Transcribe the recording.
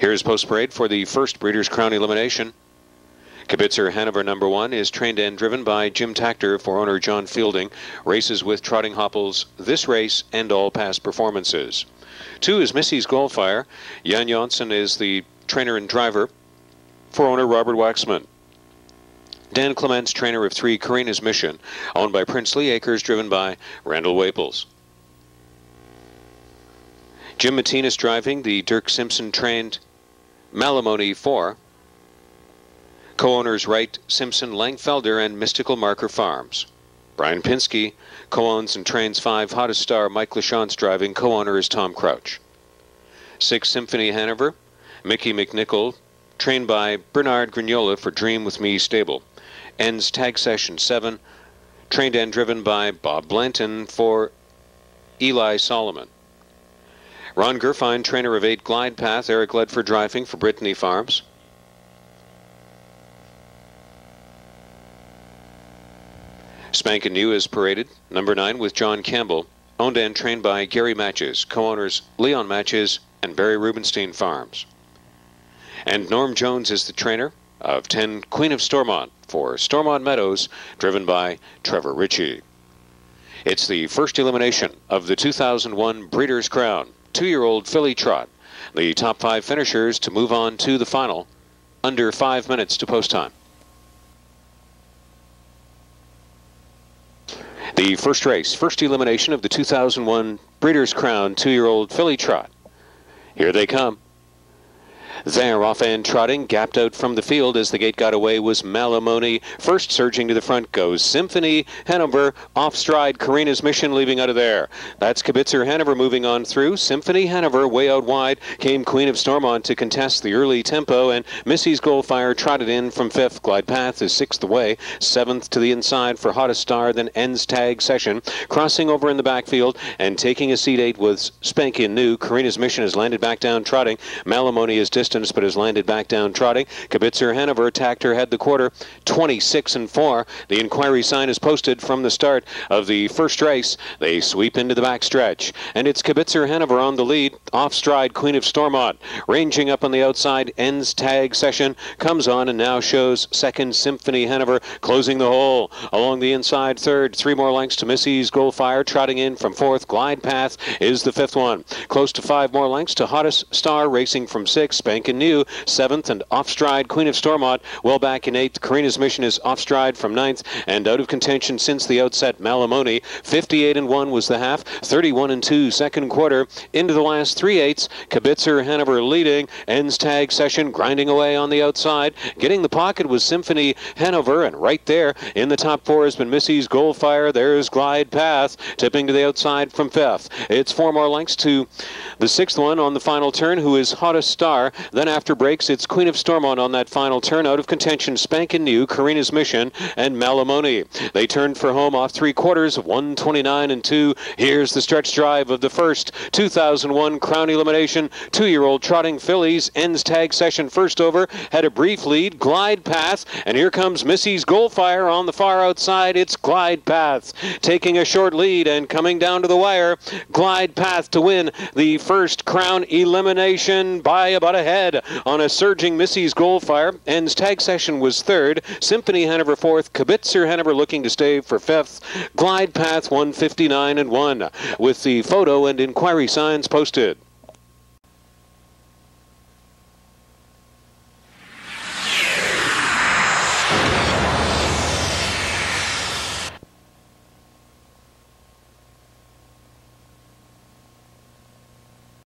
Here's post parade for the first Breeders' Crown elimination. Kibitzer Hanover number one is trained and driven by Jim Takter for owner John Fielding. Races with Trotting Hopples this race and all past performances. Two is Missy's Goldfire. Jan Janssen is the trainer and driver for owner Robert Waxman. Dan Clements, trainer of three Karina's Mission, owned by Prince Lee Acres, driven by Randall Waples. Jim Meittinis driving the Dirk Simpson trained Malamoni 4. Co-owners Wright, Simpson, Langfelder, and Mystical Marker Farms. Brian Pinsky co-owns and trains five Hottest Star. Mike Lachance driving. Co-owner is Tom Crouch. Six Symphony Hanover. Mickey McNichol, trained by Bernard Grignola for Dream With Me Stable. Ends tag session seven. Trained and driven by Bob Blanton for Eli Solomon. Ron Gurfein, trainer of eight Glide Path. Eric Ledford driving for Brittany Farms. Spankin' New is paraded, number nine with John Campbell, owned and trained by Gary Matches, co-owners Leon Matches and Barry Rubenstein Farms. And Norm Jones is the trainer of 10 Queen of Stormont for Stormont Meadows, driven by Trevor Ritchie. It's the first elimination of the 2001 Breeders' Crown, two-year-old filly trot. The top five finishers to move on to the final under five minutes to post time. The first race, first elimination of the 2001 Breeders' Crown two-year-old filly trot. Here they come. There, off and trotting, gapped out from the field as the gate got away was Malamoni. First surging to the front goes Symphony Hanover. Off stride, Karina's Mission leaving out of there. That's Kibitzer Hanover moving on through. Symphony Hanover way out wide came Queen of Stormont to contest the early tempo, and Missy's Goldfire trotted in from fifth. Glide Path is sixth away. Seventh to the inside for Hottest Star, then ends tag session. Crossing over in the backfield and taking a seat eight was Spankin' New. Karina's Mission has landed back down trotting. Malamoni is distant distance, but has landed back down trotting. Kibitzer Hanover attacked her head the quarter, 26 and 4. The inquiry sign is posted from the start of the first race. They sweep into the backstretch, and it's Kibitzer Hanover on the lead. Off stride, Queen of Stormont, ranging up on the outside. Ends tag session comes on and now shows second Symphony Hanover closing the hole along the inside third. Three more lengths to Missy's Goldfire, trotting in from fourth. Glide Path is the fifth one. Close to five more lengths to Hottest Star, racing from six. Spankin' New, seventh, and off stride Queen of Stormont well back in eighth. Karina's Mission is off stride from ninth and out of contention since the outset. Malamoni, 58 and 1 was the half, 31 and 2 second quarter. Into the last three eighths, Kibitzer Hanover leading. Ends tag session grinding away on the outside. Getting the pocket was Symphony Hanover, and right there in the top four has been Missy's Goldfire. There's Glide Path tipping to the outside from fifth. It's four more lengths to the sixth one on the final turn, who is Hottest Star. Then after breaks, it's Queen of Stormont on that final turn. Out of contention, Spankin' New, Karina's Mission, and Malamoni. They turned for home off three quarters, 129 and 2. Here's the stretch drive of the first 2001 Crown Elimination. Two-year-old trotting fillies ends tag session first over. Had a brief lead, glide path, and here comes Missy's Goldfire on the far outside. It's glide path taking a short lead and coming down to the wire. Glide path to win the first Crown Elimination by about a head ahead on a surging Missy's Goldfire. Ends tag session was third. Symphony Hanover fourth. Kibitzer Hanover looking to stay for fifth. Glide Path 159 and 1 with the photo and inquiry signs posted.